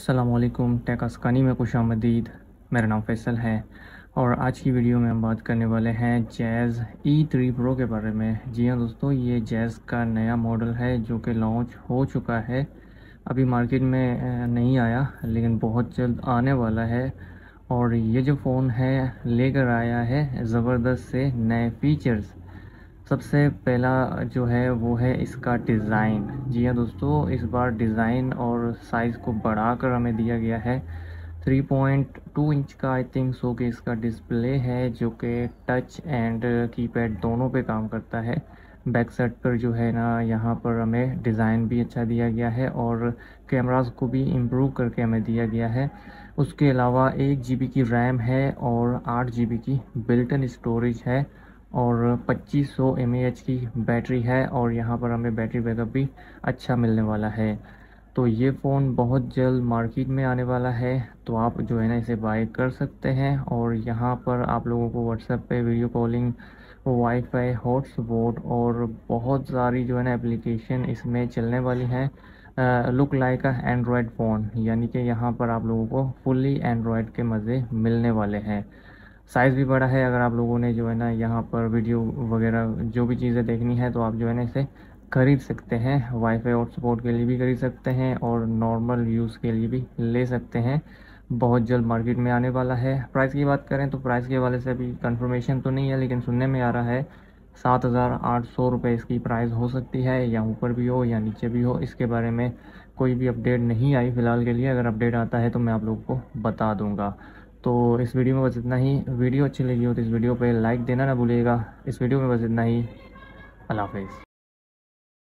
असलकुम टेक आसकानी में खुश आमदीद। मेरा नाम फैसल है और आज की वीडियो में हम बात करने वाले हैं जैज़ ई थ्री प्रो के बारे में। जी हाँ दोस्तों, ये जैज़ का नया मॉडल है जो कि लॉन्च हो चुका है। अभी मार्केट में नहीं आया, लेकिन बहुत जल्द आने वाला है। और ये जो फ़ोन है, लेकर आया है, ज़बरदस्त से नए फीचर्स सबसे पहला जो है, वो है इसका डिज़ाइन। जी हाँ दोस्तों, इस बार डिज़ाइन और साइज़ को बढ़ाकर हमें दिया गया है। 3.2 इंच का आई थिंक सो के इसका डिस्प्ले है, जो कि टच एंड कीपैड दोनों पे काम करता है। बैक साइड पर जो है ना, यहाँ पर हमें डिज़ाइन भी अच्छा दिया गया है और कैमरास को भी इम्प्रूव करके हमें दिया गया है। उसके अलावा एक जी की रैम है और आठ जी की बिल्टन स्टोरेज है। और 2500 सौ की बैटरी है और यहाँ पर हमें बैटरी बैकअप भी अच्छा मिलने वाला है। तो ये फ़ोन बहुत जल्द मार्केट में आने वाला है तो आप जो है ना इसे बाय कर सकते हैं और यहाँ पर आप लोगों को व्हाट्सएप पे वीडियो कॉलिंग वाईफाई हॉटस्पॉट और बहुत सारी जो है ना एप्लीकेशन इसमें चलने वाली हैं। लुक लाइक एंड्रॉयड फ़ोन यानी कि यहाँ पर आप लोगों को फुल्ली एंड्रॉयड के मज़े मिलने वाले हैं। साइज़ भी बड़ा है। अगर आप लोगों ने जो है ना यहाँ पर वीडियो वगैरह जो भी चीज़ें देखनी है तो आप जो है ना इसे ख़रीद सकते हैं। वाईफाई और सपोर्ट के लिए भी खरीद सकते हैं और नॉर्मल यूज़ के लिए भी ले सकते हैं। बहुत जल्द मार्केट में आने वाला है। प्राइस की बात करें तो प्राइस के हवाले से अभी कंफर्मेशन तो नहीं है, लेकिन सुनने में आ रहा है सात हज़ार आठ सौ रुपये इसकी प्राइस हो सकती है, या ऊपर भी हो या नीचे भी हो। इसके बारे में कोई भी अपडेट नहीं आई फ़िलहाल के लिए। अगर अपडेट आता है तो मैं आप लोगों को बता दूँगा। तो इस वीडियो में बस इतना ही। वीडियो अच्छी लगी हो तो इस वीडियो पे लाइक देना ना भूलिएगा। इस वीडियो में बस इतना ही। अल्लाह हाफिज़।